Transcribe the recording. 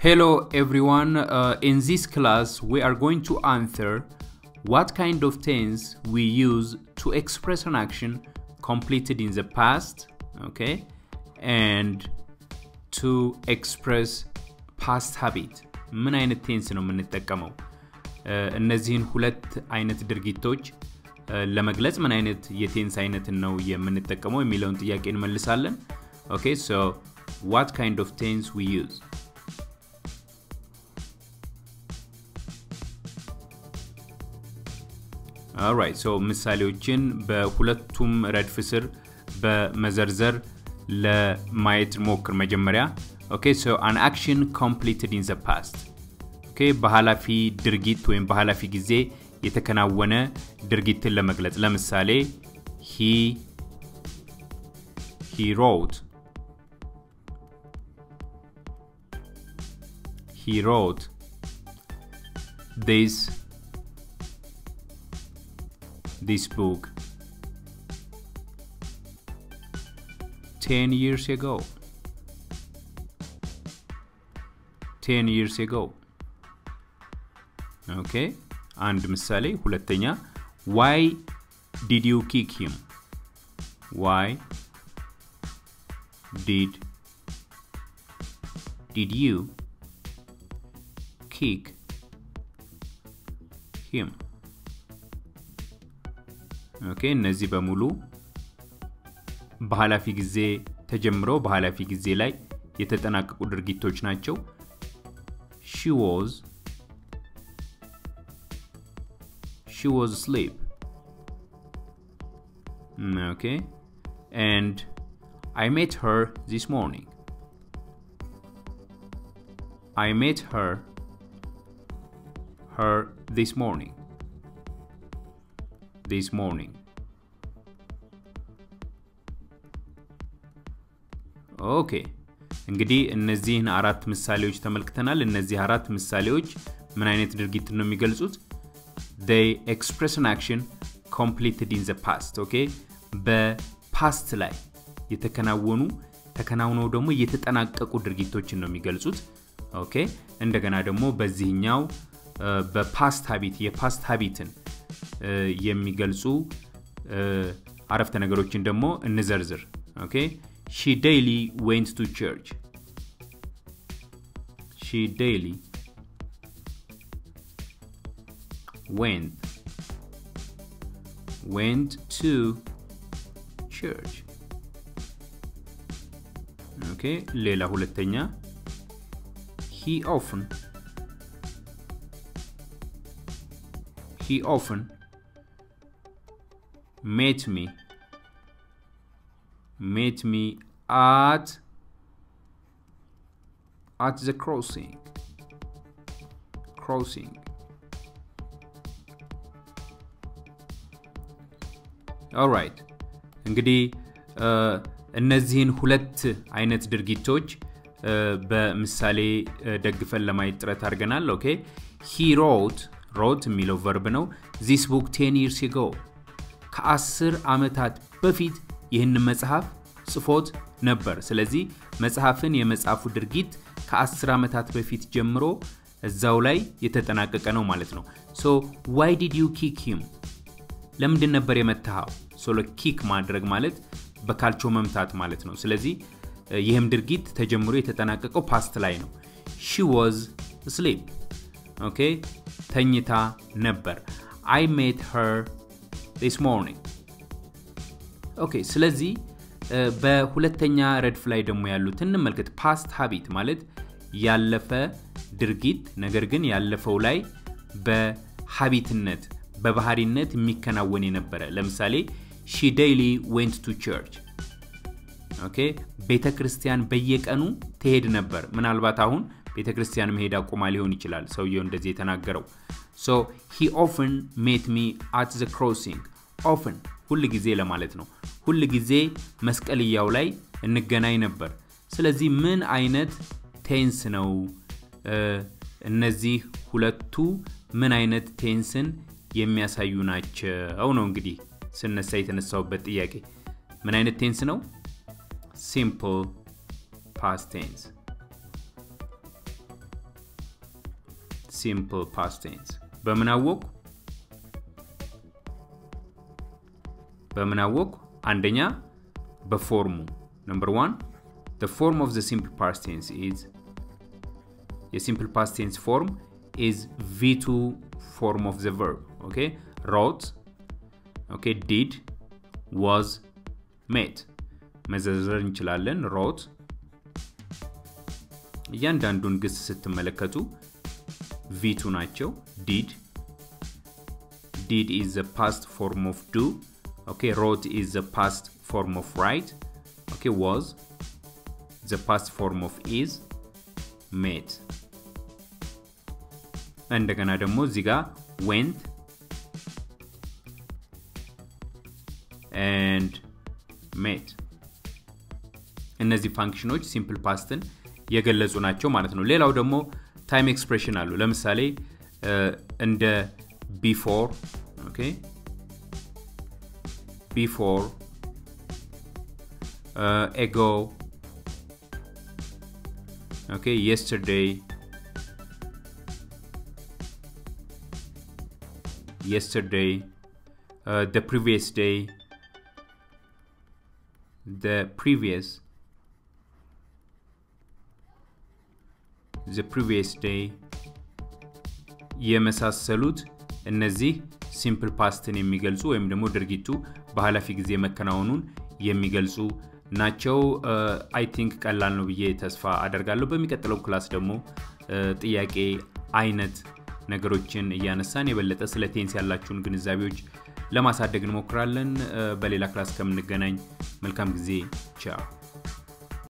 Hello everyone, uh, in this class we are going to answer what kind of tense we use to express an action completed in the past, okay, and to express past habit. ምን አይነት ቴንስ ነው የምንጠቀመው? እነዚህን ሁለት አይነት ድርጊቶች ለመግለጽ ምን አይነት የቴንስ አይነትን ነው የምንጠቀመው የሚለውን ጥያቄ እንመልሳለን። Okay so what kind of tense we use alright so ምሳሌዎችን በሁለቱም ረድፍ ስር በመዘርዘር ለማየት ሞክር መጀመሪያ። Okay so an action completed in the past okay በኃላፊ ድርጊት ወይም በኃላፊ ጊዜ የተከናወነ ድርጊትን ለመግለጽ። ለምሳሌ ሂ ሂ ሮት ሂ ሮት this this book 10 years ago. 10 years ago. Okay አንድ ምሳሌ ሁለተኛ ዋይ ዲድ ዩ ኪክ ሂም ዋይ ዲድ ዲድ ዩ ኪክ ሂም ኦኬ እነዚህ በሙሉ በኃላፊ ጊዜ ተጀምረው በኃላፊ ጊዜ ላይ የተጠናቀቁ ድርጊቶች ናቸው ሺ ዋዝ she was asleep. Okay, and I met her this morning. I met her her this morning. This morning. Okay እንግዲህ እነዚህን አራት ምሳሌዎች ተመልክተናል። እነዚህ አራት ምሳሌዎች ምን አይነት ድርጊት ነው የሚገልጹት? they express an action completed in the past okay በ past ላይ የተከናወኑ ተከናውነው ደግሞ የተጠናቀቁ ድርጊቶችን ነው የሚገልጹት okay እንደገና ደግሞ በዚህኛው በ past habit የ past habit ን የሚገልጹ አረፍተ ነገሮችን ደግሞ እንዘርዝር። Okay? She daily went to church she daily went went to church. okay ሌላ ሁለተኛ he often he often met me. Met me at at the crossing. Crossing. ኦራይት እንግዲህ እነዚህን ሁለት አይነት ድርጊቶች በምሳሌ ደግፈን ለማየት ጥረት አድርገናል። Okay? He wrote wrote የሚለው verb ነው። this book ten years ago ከአስር ዓመታት በፊት ይህን መጽሐፍ ጽፎት ነበር። ስለዚህ መጽሐፍን የመጽሐፉ ድርጊት ከአስር ዓመታት በፊት ጀምሮ እዛው ላይ የተጠናቀቀ ነው ማለት ነው። So why did you kick him ለምንድን ነበር የመታሃው so ለ kick ማድረግ ማለት በካልቾ መምታት ማለት ነው። ስለዚህ ይህም ድርጊት ተጀምሮ የተጠናቀቀው past ላይ ነው። She was asleep okay? ተኝታ ነበር። I met her this morning okay ስለዚህ በሁለተኛ ረድፍ ላይ ደግሞ ያሉት እንመልከት። Past habit ማለት ያለፈ ድርጊት ነገር ግን ያለፈው ላይ በ habit ነት በባህሪነት የሚከናወን የነበረ። ለምሳሌ She daily went to church okay ቤተ ክርስቲያን በየቀኑ ትሄድ ነበር። ምናልባት አሁን ቤተ ክርስቲያን መሄድ አቁማ ሊሆን ይችላል ሰውየው እንደዚህ የተናገረው። So he often met me at the crossing often ሁል ጊዜ ለማለት ነው። ሁል ጊዜ መስቀልያው ላይ እንገናኝ ነበር። ስለዚህ ምን አይነት tense ነው? እነዚህ ሁለቱ ምን አይነት ቴንስን የሚያሳዩ ናቸው ነው እንግዲህ ስነሳ የተነሳሁበት ጥያቄ። ምን አይነት tense ነው? Simple past tense simple past tense በምን አወቁ? በምን አወቁ? አንደኛ በ form ኡ number one the form of the simple past የ simple past tense form is v2 form of the verb okay? Wrote okay? Did was made መዘርዘር እንችላለን። Wrote እያንዳንዱን ግስ ስትመለከቱ v2 ናቸው did did is the past form of do okay wrote is the past form of write Okay was the past form of is met እንደገና ደግሞ እዚህ ጋር went and met እነዚህ function ኦች simple past ን የገለጹ ናቸው ማለት ነው ሌላው ደግሞ time expression አሉ። ለምሳሌ እንደ before okay ቢፎር ኤጎ ኦኬ የስተርዴይ yesterday uh, the previous day the previous the previous day የመሳሰሉት እነዚህ simple past ን የሚገልጹ ወይም ደግሞ ድርጊቱ በኃላፊ ጊዜ መከናወኑን የሚገልጹ ናቸው። I think ቀላል ነው ብዬ ተስፋ አደርጋለሁ። በሚቀጥለው class ደግሞ ጥያቄ አይነት ነገሮችን እያነሳን የበለጠ ስለ tense ያላችሁን ግንዛቤዎች ለማሳደግ እንሞክራለን። በሌላ class ከምንገናኝ መልካም ጊዜ። ቻው